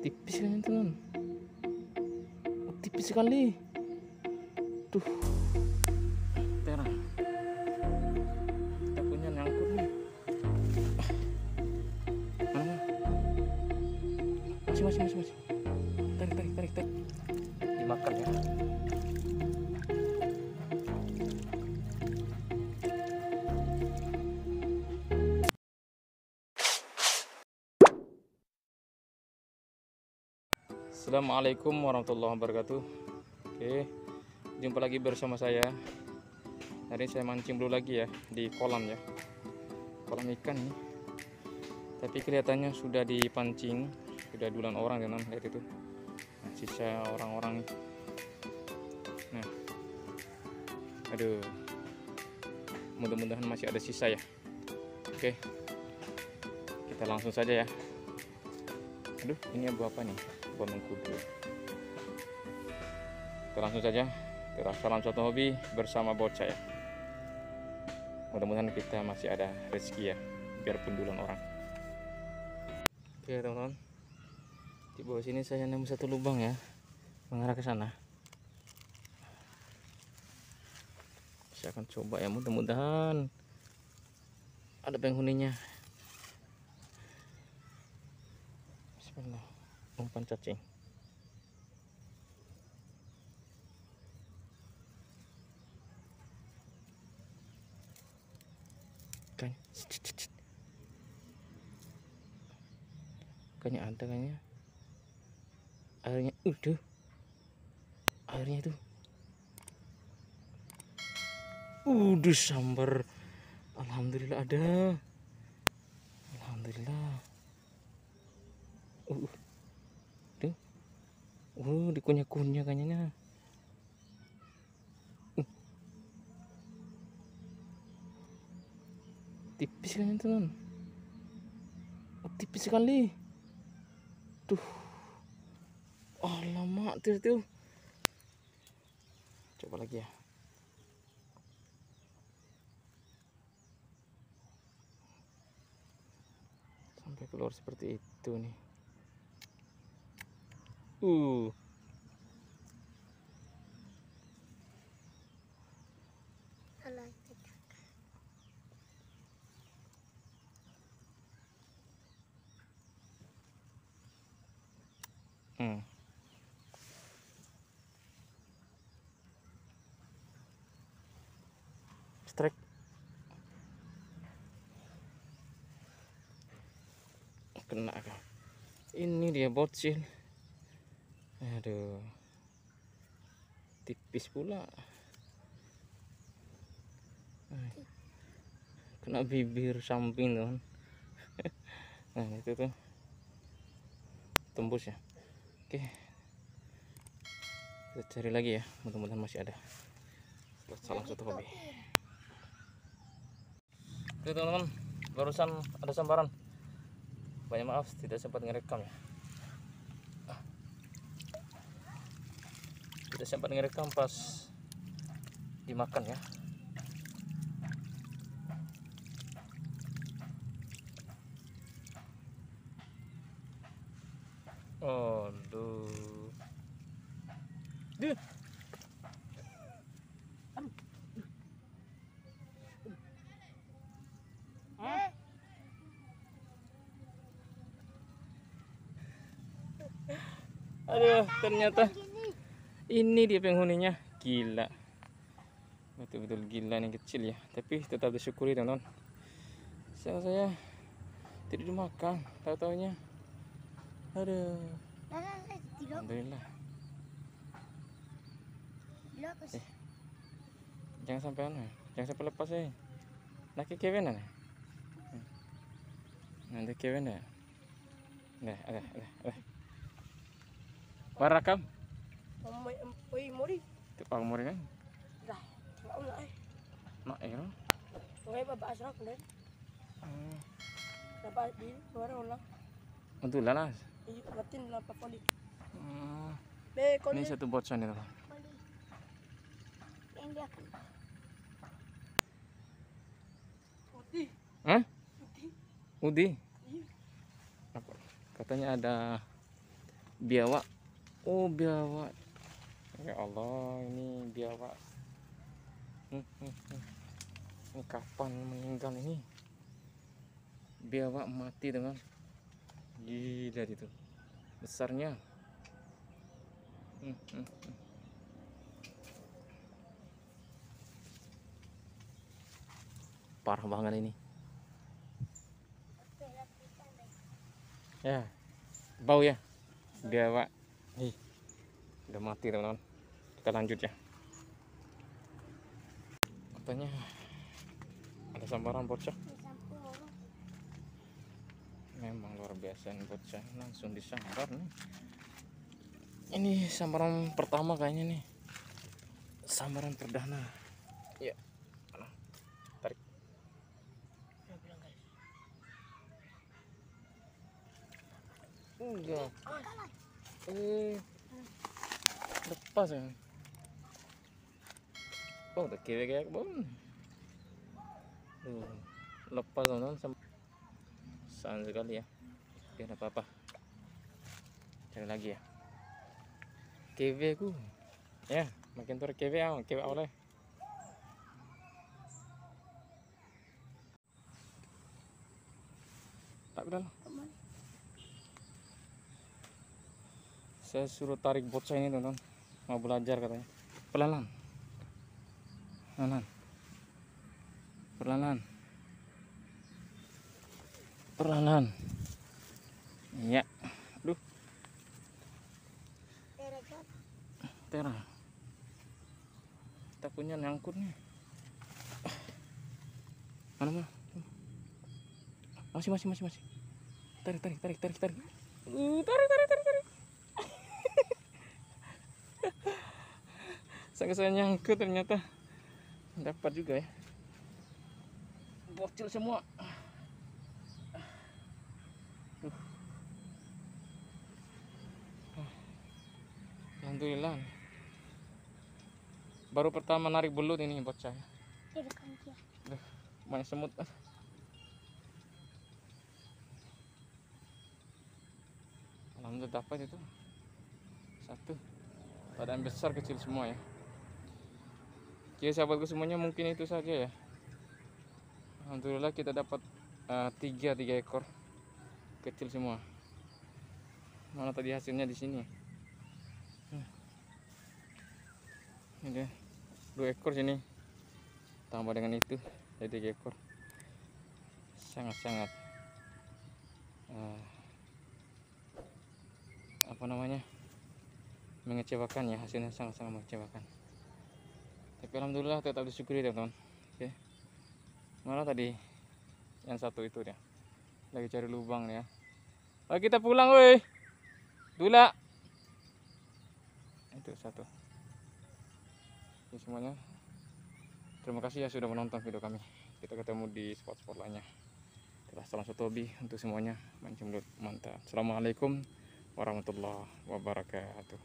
tipis kan itu non oh, tipis sekali. Tuh terang kita punya nyangkut nih. Mana? Masih masih masih masih Assalamualaikum warahmatullahi wabarakatuh. Oke Jumpa lagi bersama saya. Hari ini saya mancing dulu lagi ya Di kolam ya. Kolam ikan nih. Tapi kelihatannya sudah dipancing Sudah duluan orang ya non Lihat itu. Nah, Sisa orang-orang Nah. Aduh. Mudah-mudahan masih ada sisa ya. Oke. Kita langsung saja ya Aduh ini abu apa nih? Abu mengkudu Kita langsung saja. Kita salam satu hobi bersama bocah ya. Mudah-mudahan kita masih ada rezeki ya Biarpun duluan orang. Oke teman-teman. Di bawah sini saya nemu satu lubang ya Mengarah ke sana. Saya akan coba ya mudah-mudahan Ada penghuninya Bismillah umpan cacing. Kan? Kayaknya ada kayaknya. Airnya udah airnya itu. Udah sambar. Alhamdulillah ada. Alhamdulillah uh. Tuh uh dikunyah-kunyah kayaknya. Uh. tipis kan itu non oh, tipis sekali. Tuh alamak tuh tuh coba lagi ya. Sampai keluar seperti itu nih Uh. Hmm. Strike. Kena kah? Ini dia bocil. Aduh. Tipis pula. Kena bibir samping tuh. nah, itu tuh. Tembus ya. Oke. Kita cari lagi ya. Mudah-mudahan masih ada. Salam satu hobi. Oke teman-teman, barusan ada sambaran. Banyak maaf tidak sempat ngerekam ya. Tidak sempat ngerekam pas dimakan ya. Aduh Duh. Aduh, ternyata ini dia penghuninya. Gila. Betul-betul gila nih kecil ya. Tapi tetap disyukuri teman-teman saya saya tidak dimakan tahu taunya aduh alhamdulillah. Eh, jangan sampai anu jangan sampai lepas ya nak Kevin ya nanti Kevin ya ada ada ada. Warakam Itu rin Dah, mau na eh. Na eh no? Okay, babaas na ko din. Ah, Dapat di, wala lang. Mantulan lah. Iyo, batin lang pa poli. Ah, Be, ini satu bocah nih teman. Puti. Hah? Udi? Iya. Apa? Katanya ada biawak oh biawak ya Allah ini biawak Hmm, hmm, hmm. ini kapan meninggal ini? Biawak mati teman. Gila itu. Besarnya. Parah banget ini. Ya bau ya. Biawak ih udah mati teman-teman kita lanjut ya. Katanya ada sambaran bocah. Memang luar biasa ini bocah. Langsung disambar nih. Ini sambaran pertama kayaknya nih. Sambaran perdana. Ya. Tarik. Enggak. Eh lepas ya udah kiri kayak Tuh, lepas sama sayang sekali ya oke apa-apa cari lagi ya kewe ku ya makin tur kewe ah kewe oleh tak. Ke mana? saya suruh tarik bocah ini teman mau belajar katanya pelan pelan pelan pelan ya aduh. Tera. Kita punya nyangkut nih. Mana mana? Masih masih masih masih. Tarik tarik tarik tarik tarik. Uh, tarik tarik tarik tarik. Sangat saya nyangkut ternyata dapat juga ya. Bocil semua. Duh. Alhamdulillah. Baru pertama narik belut ini bocah ya. Ya. banyak semut. Alhamdulillah dapat itu. Satu. Badan besar kecil semua ya Oke sahabatku semuanya mungkin itu saja ya. Alhamdulillah kita dapat eh, tiga tiga ekor kecil semua. Mana tadi hasilnya di sini? Ini dua ekor sini. Tambah dengan itu jadi tiga ekor. Sangat-sangat eh, apa namanya? Mengecewakan ya hasilnya sangat-sangat mengecewakan tapi alhamdulillah tetap disyukuri teman-teman. Oke. Mana tadi? Yang satu itu dia. Lagi cari lubang ya. Oh, kita pulang woi. Dula. Itu satu. Oke, semuanya. Terima kasih ya sudah menonton video kami. Kita ketemu di spot-spot lainnya. Kita salam satu hobi untuk semuanya. Mancing belut mantap. Assalamualaikum warahmatullahi wabarakatuh.